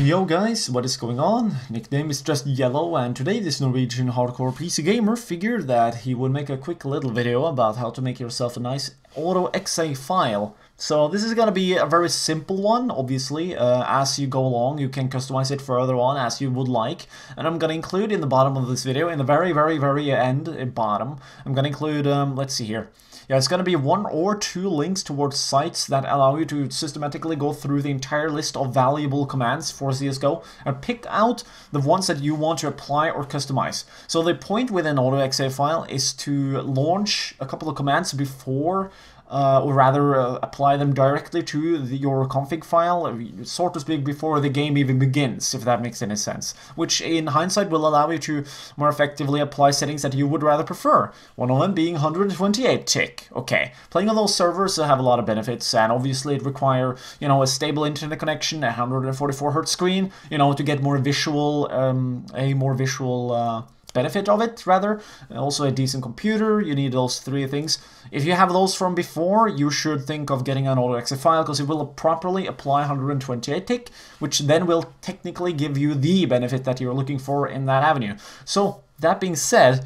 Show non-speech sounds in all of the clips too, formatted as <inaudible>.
Yo guys, what is going on? Nickname is just Yellow and today this Norwegian hardcore PC gamer figured that he would make a quick little video about how to make yourself a nice AutoExec file. So this is gonna be a very simple one, obviously. Uh, as you go along, you can customize it further on as you would like. And I'm gonna include in the bottom of this video, in the very, very, very end, bottom, I'm gonna include, um, let's see here. Yeah, it's going to be one or two links towards sites that allow you to systematically go through the entire list of valuable commands for CSGO and pick out the ones that you want to apply or customize. So the point with an AutoExec file is to launch a couple of commands before uh, or rather uh, apply them directly to the, your config file, so to speak, before the game even begins, if that makes any sense. Which, in hindsight, will allow you to more effectively apply settings that you would rather prefer. One of them being 128 tick. Okay, playing on those servers have a lot of benefits, and obviously it require you know a stable internet connection, a 144 hertz screen, you know, to get more visual, um, a more visual. Uh, benefit of it, rather. Also a decent computer, you need those three things. If you have those from before, you should think of getting an AutoExec file because it will properly apply 128 tick, which then will technically give you the benefit that you're looking for in that avenue. So, that being said,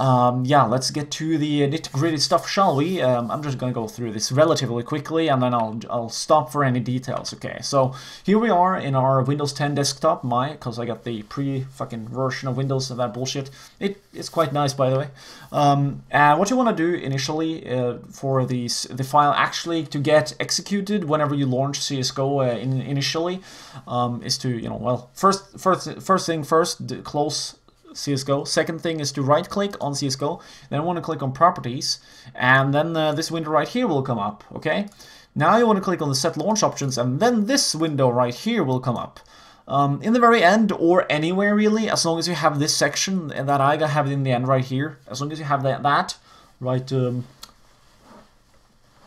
um, yeah, let's get to the nitty-gritty stuff, shall we? Um, I'm just gonna go through this relatively quickly, and then I'll, I'll stop for any details, okay? So, here we are in our Windows 10 desktop, my, because I got the pre-fucking version of Windows and that bullshit. It, it's quite nice, by the way. Um, and what you want to do initially uh, for these, the file actually to get executed whenever you launch CSGO uh, in, initially um, is to, you know, well, first, first, first thing first, close CSGO. Second thing is to right click on CSGO, then I want to click on properties, and then uh, this window right here will come up, okay? Now you want to click on the set launch options, and then this window right here will come up. Um, in the very end, or anywhere really, as long as you have this section that I have in the end right here, as long as you have that, that right, um,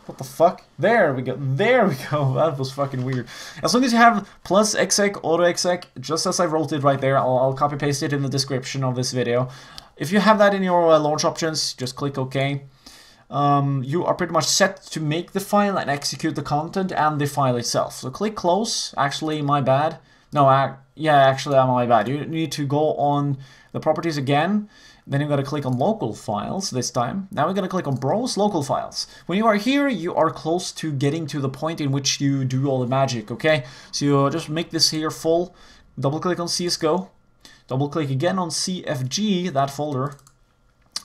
what the fuck? There we go. There we go. <laughs> That was fucking weird. As long as you have plus exec, auto exec, just as I wrote it right there, I'll, I'll copy paste it in the description of this video. If you have that in your uh, launch options, just click OK. Um, you are pretty much set to make the file and execute the content and the file itself. So click close. Actually, my bad. No, I, yeah, actually, I'm my bad. You need to go on the properties again then you're going to click on local files this time. Now we're going to click on browse local files. When you are here, you are close to getting to the point in which you do all the magic, okay? So you just make this here full, double click on CSGO, double click again on CFG, that folder.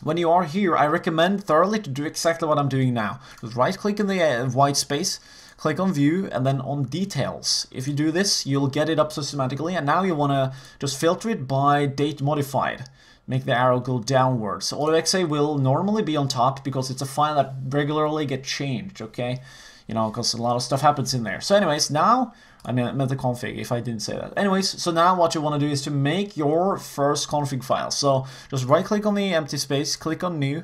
When you are here, I recommend thoroughly to do exactly what I'm doing now. Just right click in the uh, white space, click on view and then on details. If you do this, you'll get it up systematically and now you want to just filter it by date modified make the arrow go downwards. So AutoExec will normally be on top because it's a file that regularly get changed, okay? You know, because a lot of stuff happens in there. So anyways, now, I mean, I meant the config if I didn't say that. Anyways, so now what you want to do is to make your first config file. So just right click on the empty space, click on new,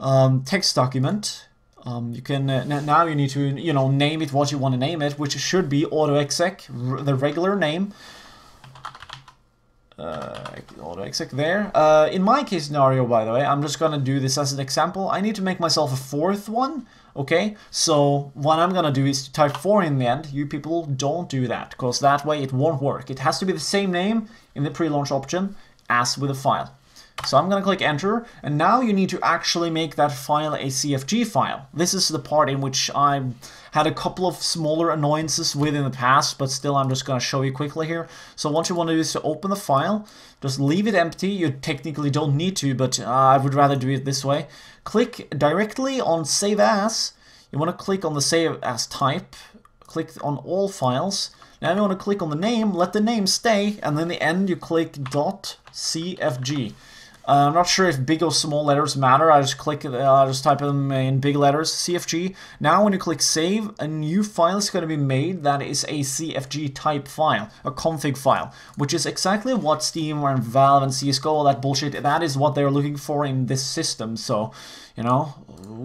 um, text document, um, you can uh, now you need to you know name it what you want to name it, which should be AutoExec, the regular name uh, AutoExec there. Uh, in my case scenario, by the way, I'm just gonna do this as an example. I need to make myself a fourth one, okay? So what I'm gonna do is type 4 in the end. You people don't do that, because that way it won't work. It has to be the same name in the pre-launch option as with a file. So I'm going to click enter, and now you need to actually make that file a CFG file. This is the part in which I had a couple of smaller annoyances with in the past, but still I'm just going to show you quickly here. So what you want to do is to open the file, just leave it empty. You technically don't need to, but uh, I would rather do it this way. Click directly on Save As. You want to click on the Save As type, click on All Files. Now you want to click on the name, let the name stay, and then the end you click .cfg. Uh, I'm not sure if big or small letters matter. I just click, uh, just type them in big letters, CFG. Now when you click save, a new file is going to be made that is a CFG type file, a config file, which is exactly what Steam and Valve and CSGO, all that bullshit, that is what they're looking for in this system. So, you know,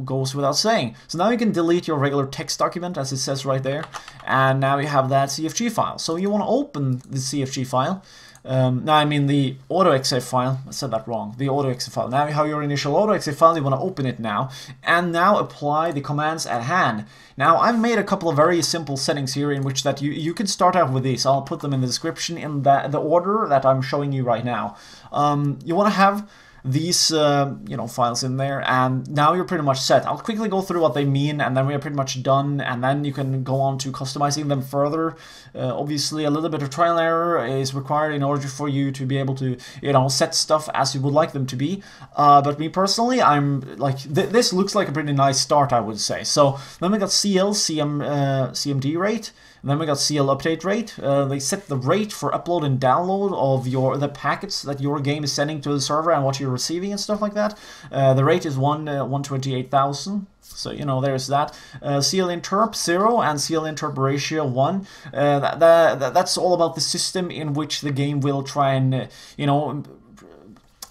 goes without saying. So now you can delete your regular text document as it says right there, and now you have that CFG file. So you want to open the CFG file, Um, I mean the AutoExec file. I said that wrong. The AutoExec file. Now you have your initial AutoExec file. You want to open it now, and now apply the commands at hand. Now I've made a couple of very simple settings here in which that you you can start out with these. I'll put them in the description in the the order that I'm showing you right now. Um, you want to have these uh, you know files in there and now you're pretty much set. I'll quickly go through what they mean and then we're pretty much done and then you can go on to customizing them further. Uh, obviously a little bit of trial and error is required in order for you to be able to you know set stuff as you would like them to be. Uh, but me personally I'm like th this looks like a pretty nice start I would say. So then we got CL, CM, uh, CMD rate. And then we got CL update rate. Uh, they set the rate for upload and download of your the packets that your game is sending to the server and what you're receiving and stuff like that. Uh, the rate is one uh, 128,000. So, you know, there's that. Uh, CL interp 0 and CL interp ratio 1. Uh, that, that, that's all about the system in which the game will try and, uh, you know,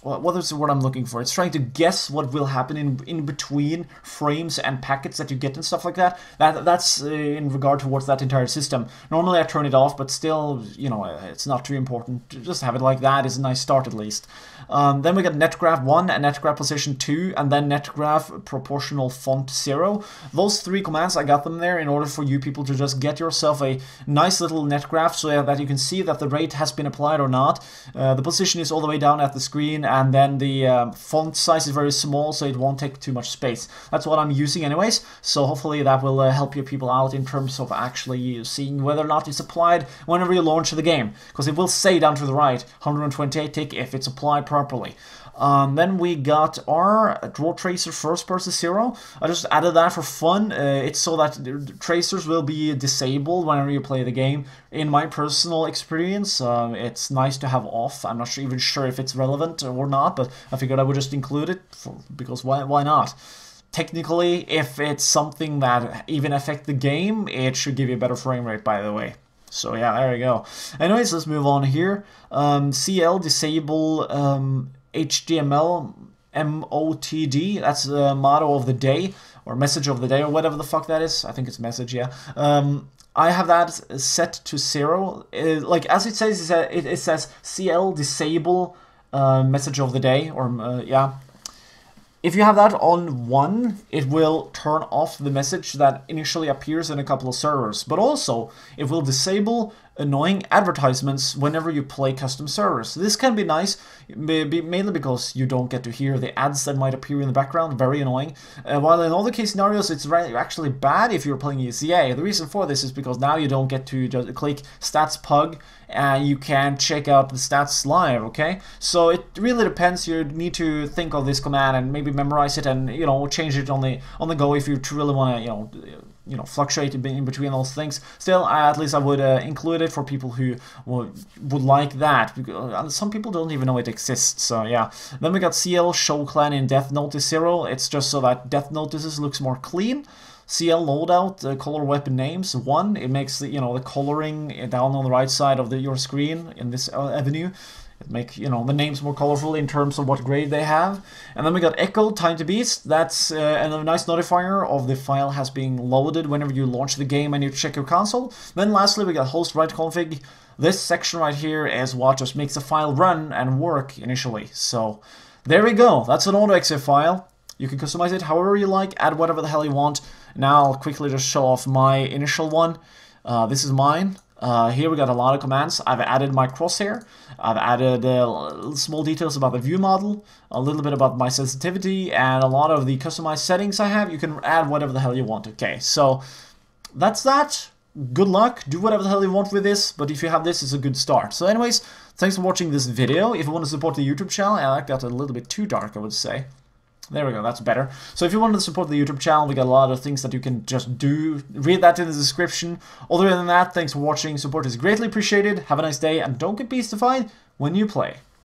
what is the word I'm looking for? It's trying to guess what will happen in in between frames and packets that you get and stuff like that. That that's uh, in regard towards that entire system. Normally I turn it off, but still, you know, it's not too important. Just have it like that is a nice start at least. Um, then we got netgraph 1 and netgraph position 2 and then netgraph proportional font 0. Those three commands, I got them there in order for you people to just get yourself a nice little netgraph so that you can see that the rate has been applied or not. Uh, the position is all the way down at the screen and then the um, font size is very small so it won't take too much space. That's what I'm using anyways, so hopefully that will uh, help you people out in terms of actually seeing whether or not it's applied whenever you launch the game, because it will say down to the right 128 tick if it's applied properly. Um, then we got our draw tracer first person zero. I just added that for fun. Uh, it's so that tracers will be disabled whenever you play the game. In my personal experience, um, it's nice to have off. I'm not sure, even sure if it's relevant or not, but I figured I would just include it for, because why, why not? Technically, if it's something that even affect the game, it should give you a better frame rate, by the way. So yeah, there we go. Anyways, let's move on here. Um, CL disable um, HTML MOTD. That's the motto of the day or message of the day or whatever the fuck that is. I think it's message, yeah. Um, I have that set to zero. Uh, like as it says, it, it says CL disable uh, message of the day or uh, yeah if you have that on one, it will turn off the message that initially appears in a couple of servers, but also it will disable annoying advertisements whenever you play custom servers. This can be nice, mainly because you don't get to hear the ads that might appear in the background, very annoying. Uh, while in other case scenarios, it's actually bad if you're playing ESEA. The reason for this is because now you don't get to just click stats pug and you can check out the stats live, okay? So it really depends. You need to think of this command and maybe memorize it and, you know, change it on the on the go if you truly want to, you know, you know, fluctuate in between those things. Still, I, at least I would uh, include it for people who would, would like that. Uh, some people don't even know it exists, so yeah. Then we got CL Show Clan in Death Notice Zero. It's just so that Death Notices looks more clean. CL loadout, uh, color weapon names, one, it makes the, you know, the coloring down on the right side of the, your screen in this uh, avenue make you know the names more colorful in terms of what grade they have. And then we got Echo Time to Beast. That's uh, a nice notifier of the file has been loaded whenever you launch the game and you check your console. Then lastly we got host write config. This section right here is what just makes the file run and work initially. So there we go. That's an AutoExec file. You can customize it however you like, add whatever the hell you want. Now I'll quickly just show off my initial one. Uh, this is mine. Uh, here we got a lot of commands. I've added my crosshair. I've added uh, small details about the view model, a little bit about my sensitivity, and a lot of the customized settings I have. You can add whatever the hell you want. Okay, so that's that. Good luck. Do whatever the hell you want with this, but if you have this, it's a good start. So anyways, thanks for watching this video. If you want to support the YouTube channel, I like that a little bit too dark, I would say. There we go, that's better. So if you wanted to support the YouTube channel, we got a lot of things that you can just do. Read that in the description. Other than that, thanks for watching. Support is greatly appreciated. Have a nice day, and don't get beastified when you play.